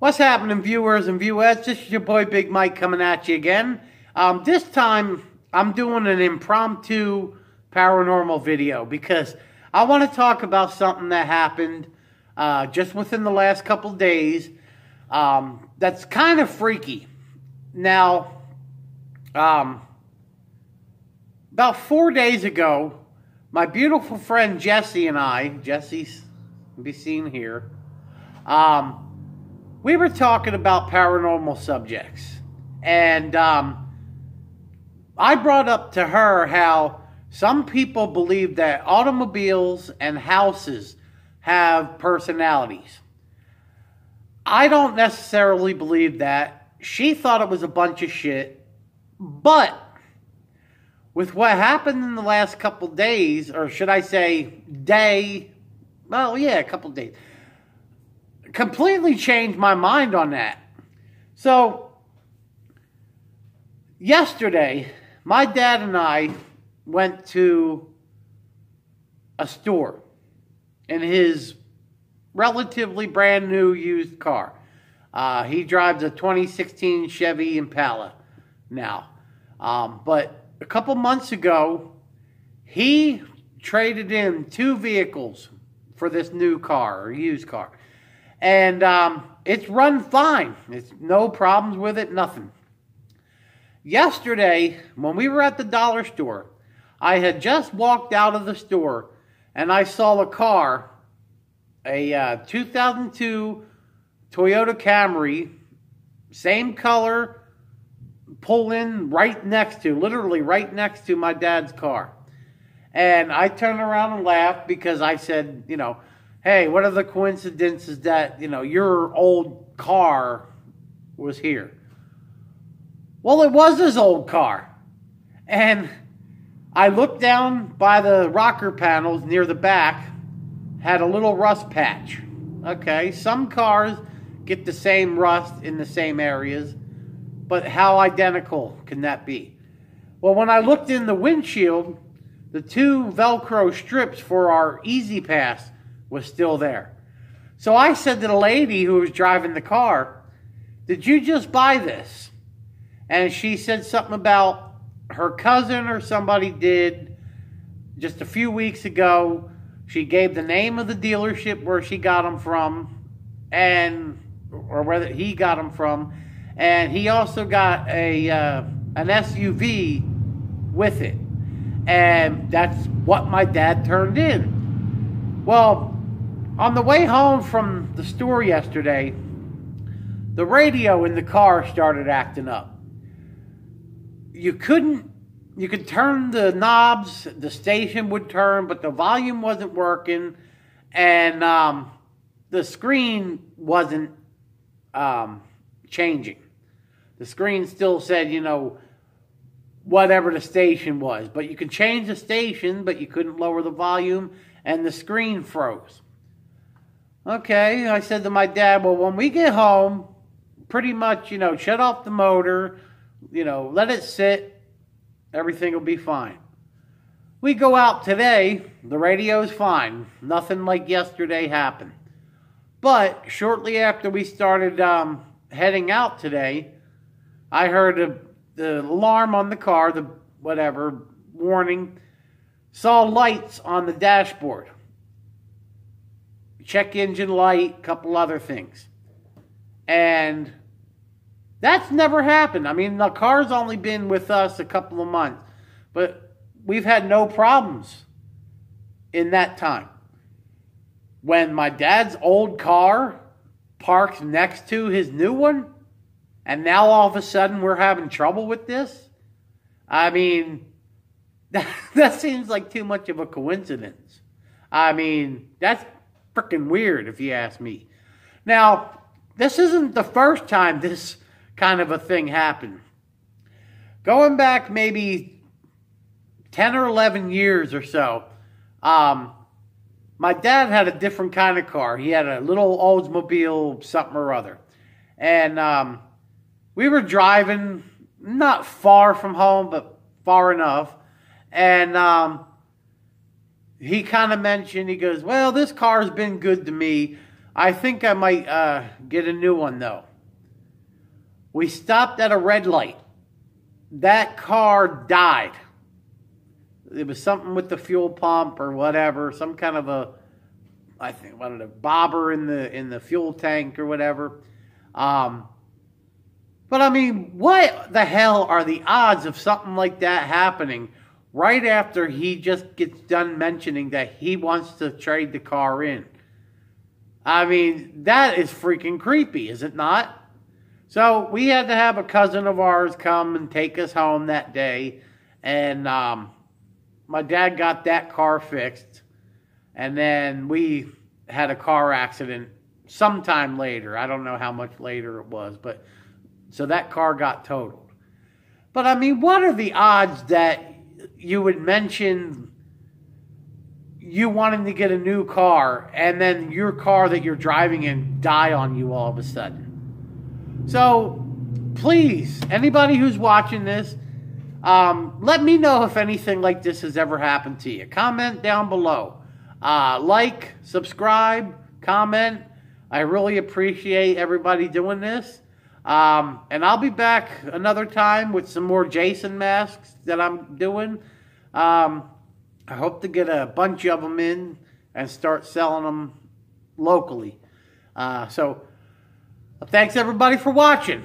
What's happening, viewers and viewers? This is your boy Big Mike coming at you again. Um, this time, I'm doing an impromptu paranormal video because I want to talk about something that happened uh, just within the last couple days um, that's kind of freaky. Now, um, about four days ago, my beautiful friend Jesse and I, Jesse's be seen here, um, we were talking about paranormal subjects. And um, I brought up to her how some people believe that automobiles and houses have personalities. I don't necessarily believe that. She thought it was a bunch of shit. But with what happened in the last couple days, or should I say, day, well, yeah, a couple days completely changed my mind on that. So, yesterday, my dad and I went to a store in his relatively brand new used car. Uh, he drives a 2016 Chevy Impala now. Um, but a couple months ago, he traded in two vehicles for this new car or used car. And um, it's run fine. It's no problems with it, nothing. Yesterday, when we were at the dollar store, I had just walked out of the store and I saw a car, a uh, 2002 Toyota Camry, same color, pull in right next to, literally right next to my dad's car. And I turned around and laughed because I said, you know, hey, what are the coincidences that, you know, your old car was here? Well, it was his old car. And I looked down by the rocker panels near the back, had a little rust patch. Okay, some cars get the same rust in the same areas, but how identical can that be? Well, when I looked in the windshield, the two Velcro strips for our E-ZPass was still there. So I said to the lady who was driving the car, Did you just buy this? And she said something about her cousin or somebody did just a few weeks ago. She gave the name of the dealership where she got them from, and or whether he got them from, and he also got a uh, an SUV with it, and that's what my dad turned in. Well, on the way home from the store yesterday, the radio in the car started acting up. You couldn't, you could turn the knobs, the station would turn, but the volume wasn't working, and um, the screen wasn't um, changing. The screen still said, you know, whatever the station was, but you could change the station, but you couldn't lower the volume, and the screen froze. Okay, I said to my dad, well, when we get home, pretty much, you know, shut off the motor, you know, let it sit, everything will be fine. We go out today, the radio's fine. Nothing like yesterday happened. But shortly after we started um, heading out today, I heard a, the alarm on the car, the whatever, warning, saw lights on the dashboard check engine light, couple other things. And that's never happened. I mean, the car's only been with us a couple of months, but we've had no problems in that time. When my dad's old car parked next to his new one, and now all of a sudden we're having trouble with this? I mean, that, that seems like too much of a coincidence. I mean, that's freaking weird, if you ask me. Now, this isn't the first time this kind of a thing happened. Going back maybe 10 or 11 years or so, um, my dad had a different kind of car. He had a little Oldsmobile something or other. And um, we were driving not far from home, but far enough. And um, he kind of mentioned, he goes, well, this car's been good to me. I think I might uh, get a new one though. We stopped at a red light. That car died. It was something with the fuel pump or whatever, some kind of a, I think, what a bobber in the in the fuel tank or whatever. Um, but I mean, what the hell are the odds of something like that happening right after he just gets done mentioning that he wants to trade the car in? I mean, that is freaking creepy, is it not? So we had to have a cousin of ours come and take us home that day. And um, my dad got that car fixed. And then we had a car accident sometime later. I don't know how much later it was, but so that car got totaled. But I mean, what are the odds that you would mention you wanting to get a new car and then your car that you're driving in die on you all of a sudden? So please, anybody who's watching this, um, let me know if anything like this has ever happened to you. Comment down below. Uh, like, subscribe, comment. I really appreciate everybody doing this. Um, and I'll be back another time with some more Jason masks that I'm doing. Um, I hope to get a bunch of them in and start selling them locally. Uh, so, thanks everybody for watching.